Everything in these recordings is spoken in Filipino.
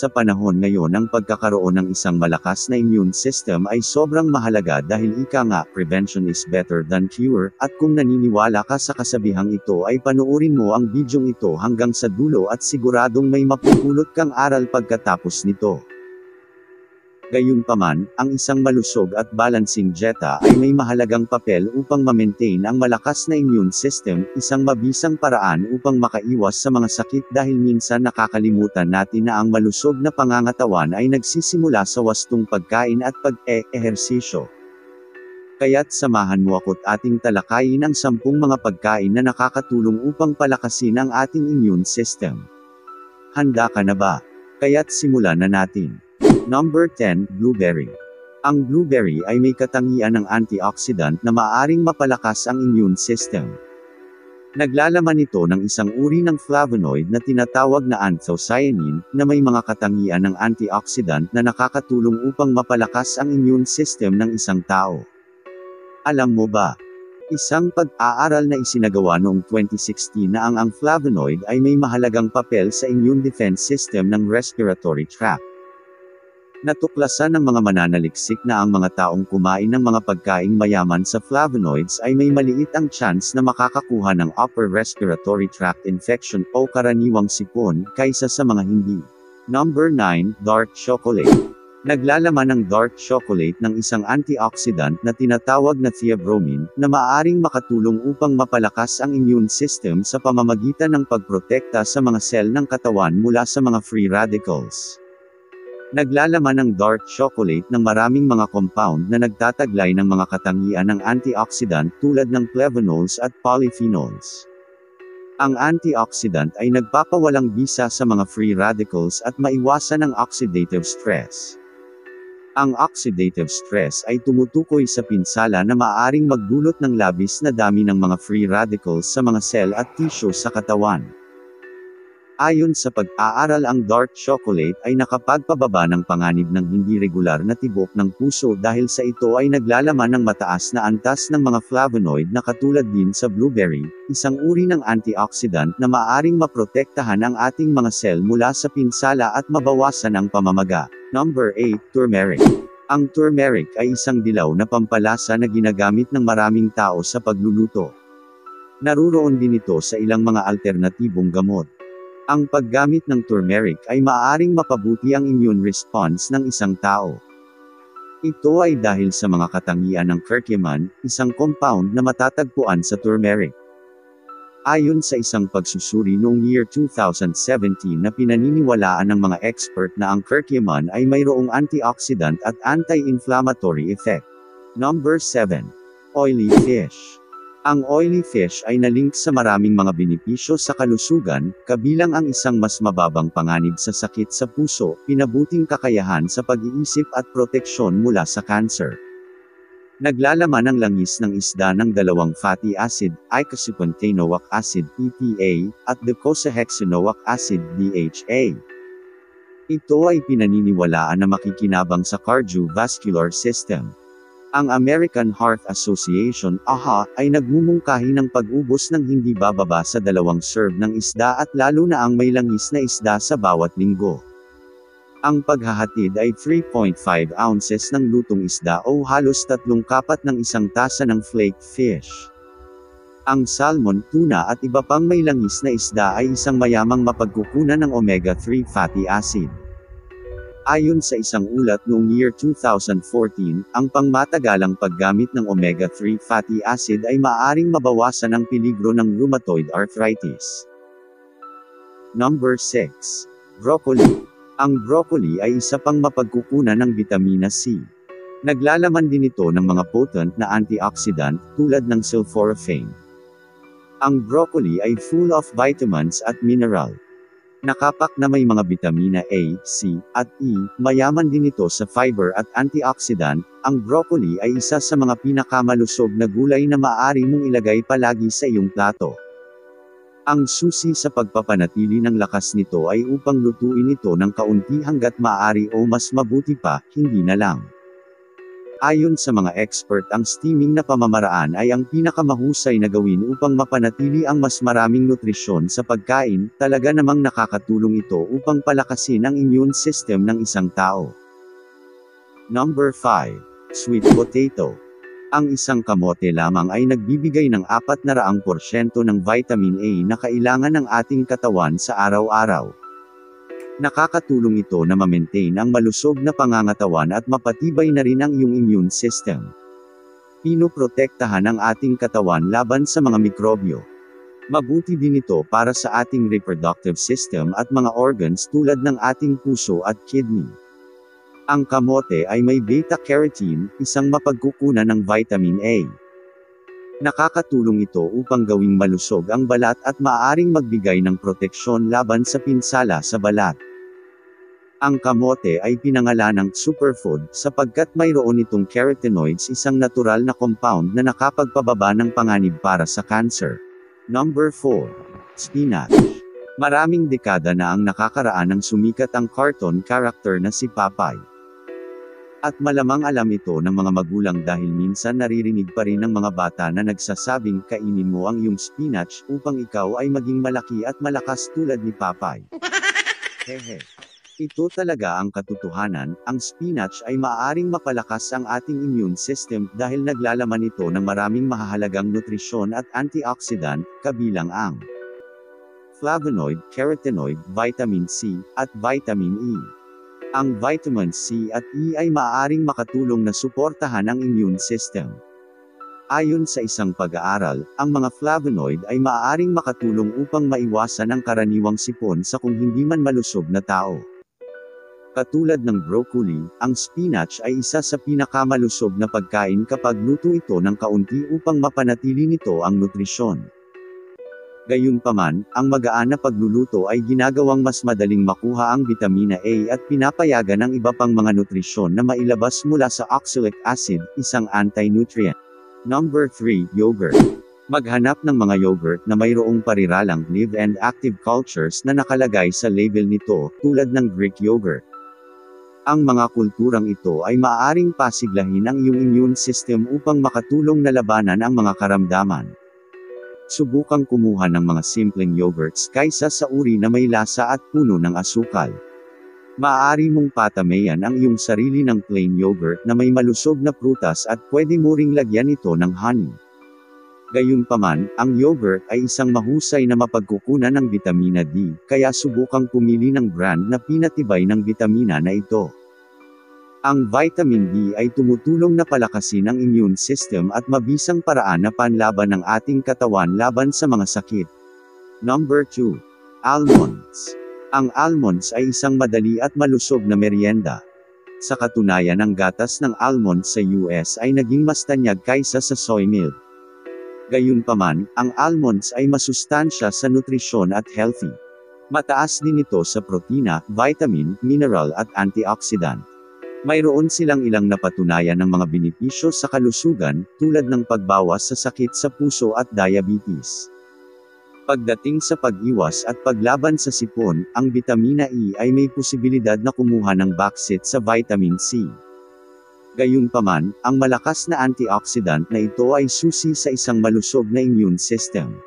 Sa panahon ngayon ang pagkakaroon ng isang malakas na immune system ay sobrang mahalaga dahil ika nga, prevention is better than cure, at kung naniniwala ka sa kasabihang ito ay panuorin mo ang bidyong ito hanggang sa dulo at siguradong may mapupulot kang aral pagkatapos nito. Gayunpaman, ang isang malusog at balancing dieta ay may mahalagang papel upang ma-maintain ang malakas na immune system, isang mabisang paraan upang makaiwas sa mga sakit dahil minsan nakakalimutan natin na ang malusog na pangangatawan ay nagsisimula sa wastong pagkain at pag-e-ehersisyo. Kaya't samahan mo ako't ating talakayin ang sampung mga pagkain na nakakatulong upang palakasin ang ating immune system. Handa ka na ba? Kaya't simulan na natin. Number 10, Blueberry. Ang blueberry ay may katangian ng antioxidant na maaaring mapalakas ang immune system. Naglalaman ito ng isang uri ng flavonoid na tinatawag na anthocyanin, na may mga katangian ng antioxidant na nakakatulong upang mapalakas ang immune system ng isang tao. Alam mo ba? Isang pag-aaral na isinagawa noong 2016 na ang ang flavonoid ay may mahalagang papel sa immune defense system ng respiratory tract. Natuklasan ng mga mananaliksik na ang mga taong kumain ng mga pagkaing mayaman sa flavonoids ay may maliit ang chance na makakakuha ng upper respiratory tract infection o karaniwang sipon kaysa sa mga hindi. Number 9, Dark Chocolate. Naglalaman ng dark chocolate ng isang antioxidant na tinatawag na theobromine, na maaring makatulong upang mapalakas ang immune system sa pamamagitan ng pagprotekta sa mga sel ng katawan mula sa mga free radicals. Naglalaman ng dark chocolate ng maraming mga compound na nagtataglay ng mga katangian ng antioxidant tulad ng flavonols at polyphenols. Ang antioxidant ay nagpapawalang bisa sa mga free radicals at maiwasan ang oxidative stress. Ang oxidative stress ay tumutukoy sa pinsala na maaring magdulot ng labis na dami ng mga free radicals sa mga cell at tissue sa katawan. Ayon sa pag-aaral ang dark chocolate ay nakapagpababa ng panganib ng hindi regular na tibok ng puso dahil sa ito ay naglalaman ng mataas na antas ng mga flavonoid na katulad din sa blueberry, isang uri ng antioxidant na maaring maprotektahan ang ating mga sel mula sa pinsala at mabawasan ang pamamaga. Number 8, Turmeric. Ang turmeric ay isang dilaw na pampalasa na ginagamit ng maraming tao sa pagluluto. Naruroon din ito sa ilang mga alternatibong gamot. Ang paggamit ng turmeric ay maaaring mapabuti ang immune response ng isang tao. Ito ay dahil sa mga katangian ng curcumin, isang compound na matatagpuan sa turmeric. Ayon sa isang pagsusuri noong year 2017 na pinaniniwalaan ng mga expert na ang curcumin ay mayroong antioxidant at anti-inflammatory effect. Number 7. Oily fish. Ang oily fish ay nalink sa maraming mga benepisyo sa kalusugan, kabilang ang isang mas mababang panganib sa sakit sa puso, pinabuting kakayahan sa pag-iisip at proteksyon mula sa cancer. Naglalaman ang langis ng isda ng dalawang fatty acid, icosapentaenoic acid EPA, at docosahexaenoic acid DHA. Ito ay pinaniniwalaan na makikinabang sa cardiovascular system. Ang American Heart Association, AHA, ay nagmumungkahi ng pag-ubos ng hindi bababa sa dalawang serve ng isda at lalo na ang may langis na isda sa bawat linggo. Ang paghahatid ay 3.5 ounces ng lutong isda o halos tatlong kapat ng isang tasa ng flake fish. Ang salmon, tuna at iba pang may langis na isda ay isang mayamang mapagkukunan ng omega-3 fatty acid. Ayon sa isang ulat noong year 2014, ang pangmatagalang paggamit ng omega-3 fatty acid ay maaring mabawasan ang peligro ng rheumatoid arthritis. Number 6. Broccoli. Ang broccoli ay isa pang mapagkukunan ng vitamina C. Naglalaman din ito ng mga potent na antioxidant, tulad ng sulforaphane. Ang broccoli ay full of vitamins at mineral. Nakapak na may mga bitamina A, C, at E, mayaman din ito sa fiber at antioxidant, ang broccoli ay isa sa mga pinakamalusog na gulay na maaari mong ilagay palagi sa iyong plato. Ang susi sa pagpapanatili ng lakas nito ay upang lutuin ito ng kaunti hanggat maaari o mas mabuti pa, hindi na lang. Ayon sa mga expert ang steaming na pamamaraan ay ang pinakamahusay na gawin upang mapanatili ang mas maraming nutrisyon sa pagkain, talaga namang nakakatulong ito upang palakasin ang immune system ng isang tao. Number 5. Sweet Potato Ang isang kamote lamang ay nagbibigay ng 400% ng vitamin A na kailangan ng ating katawan sa araw-araw. Nakakatulong ito na ma-maintain ang malusog na pangangatawan at mapatibay na rin ang iyong immune system. Pinoprotektahan ang ating katawan laban sa mga mikrobyo. Mabuti din ito para sa ating reproductive system at mga organs tulad ng ating puso at kidney. Ang kamote ay may beta-carotene, isang mapagkukunan ng vitamin A. Nakakatulong ito upang gawing malusog ang balat at maaaring magbigay ng proteksyon laban sa pinsala sa balat. Ang kamote ay pinangalan ng superfood sapagkat mayroon itong carotenoids isang natural na compound na nakapagpababa ng panganib para sa cancer. Number 4. Spinach. Maraming dekada na ang nakakaraan ng sumikat ang cartoon character na si Popeye. At malamang alam ito ng mga magulang dahil minsan naririnig pa rin ng mga bata na nagsasabing kainin mo ang iyong spinach upang ikaw ay maging malaki at malakas tulad ni Popeye. Hehe. Ito talaga ang katotohanan, ang spinach ay maaaring mapalakas ang ating immune system dahil naglalaman ito ng maraming mahahalagang nutrisyon at antioxidant, kabilang ang flavonoid, carotenoid, vitamin C, at vitamin E. Ang vitamin C at E ay maaaring makatulong na suportahan ang immune system. Ayon sa isang pag-aaral, ang mga flavonoid ay maaaring makatulong upang maiwasan ang karaniwang sipon sa kung hindi man malusog na tao. Katulad ng broccoli, ang spinach ay isa sa pinakamalusog na pagkain kapag luto ito ng kaunti upang mapanatili nito ang nutrisyon. Gayunpaman, ang magaan na pagluluto ay ginagawang mas madaling makuha ang vitamina A at pinapayagan ang iba pang mga nutrisyon na mailabas mula sa oxalic acid, isang anti-nutrient. Number 3, Yogurt. Maghanap ng mga yogurt na mayroong pariralang live and active cultures na nakalagay sa label nito, tulad ng Greek yogurt. Ang mga kulturang ito ay maaaring pasiglahin ang iyong immune system upang makatulong na labanan ang mga karamdaman. Subukang kumuha ng mga simpleng yogurts kaysa sa uri na may lasa at puno ng asukal. Maaari mong patamayan ang iyong sarili ng plain yogurt na may malusog na prutas at pwede mo ring lagyan ito ng honey. Gayunpaman, ang yogurt ay isang mahusay na mapagkukunan ng vitamina D, kaya subukang pumili ng brand na pinatibay ng vitamina na ito. Ang vitamin D ay tumutulong na palakasin ang immune system at mabisang paraan na panlaban ng ating katawan laban sa mga sakit. Number 2. Almonds. Ang almonds ay isang madali at malusog na merienda. Sa katunayan ang gatas ng almonds sa US ay naging mas tanyag kaysa sa soy milk. Gayunpaman, ang almonds ay masustansya sa nutrisyon at healthy. Mataas din ito sa protina, vitamin, mineral at antioxidant. Mayroon silang ilang napatunayan ng mga benepisyo sa kalusugan, tulad ng pagbawas sa sakit sa puso at diabetes. Pagdating sa pag-iwas at paglaban sa sipon, ang vitamina E ay may posibilidad na kumuha ng backseat sa vitamin C. Gayunpaman, ang malakas na antioxidant na ito ay susi sa isang malusog na immune system.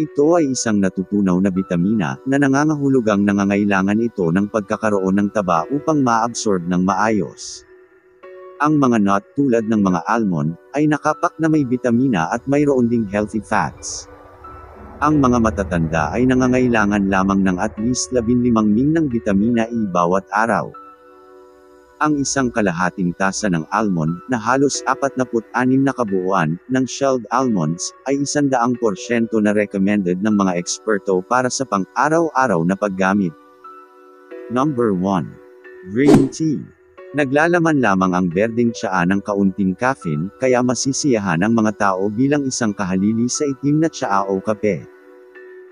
Ito ay isang natutunaw na bitamina na nangangahulugang nangangailangan ito ng pagkakaroon ng taba upang maabsorb ng maayos. Ang mga nut tulad ng mga almond ay nakapak na may bitamina at mayroon ding healthy fats. Ang mga matatanda ay nangangailangan lamang ng at least 15 ming ng bitamina E bawat araw. Ang isang kalahating tasa ng almond, na halos 46 na kabuuan, ng shelled almonds, ay 100% na recommended ng mga eksperto para sa pang-araw-araw na paggamit. Number 1. Green Tea. Naglalaman lamang ang berdeng tsaa ng kaunting caffeine, kaya masisiyahan ang mga tao bilang isang kahalili sa itim na tsaa o kape.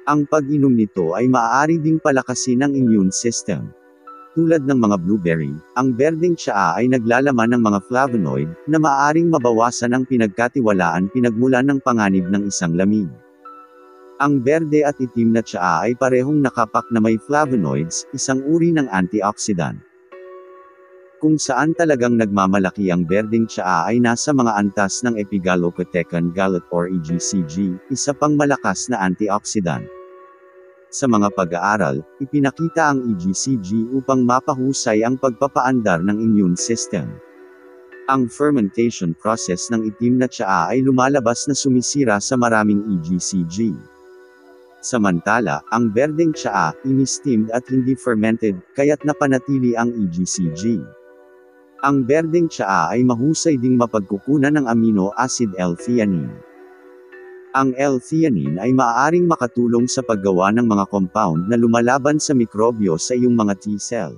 Ang pag-inom nito ay maaari ding palakasin ang immune system. Tulad ng mga blueberry, ang berdeng tsaa ay naglalaman ng mga flavonoid, na maaaring mabawasan ang pinagkatiwalaan pinagmulan ng panganib ng isang lamig. Ang berde at itim na tsaa ay parehong nakapak na may flavonoids, isang uri ng antioxidant. Kung saan talagang nagmamalaki ang berdeng tsaa ay nasa mga antas ng Epigalocotecan gallet or EGCG, isa pang malakas na antioxidant. Sa mga pag-aaral, ipinakita ang EGCG upang mapahusay ang pagpapaandar ng immune system. Ang fermentation process ng itim na tsaa ay lumalabas na sumisira sa maraming EGCG. Samantala, ang berdeng tsaa, ini-steamed at hindi fermented, kaya't napanatili ang EGCG. Ang berdeng tsaa ay mahusay ding mapagkukunan ng amino acid L-theanine. Ang L-theanine ay maaaring makatulong sa paggawa ng mga compound na lumalaban sa mikrobyo sa iyong mga T-cell.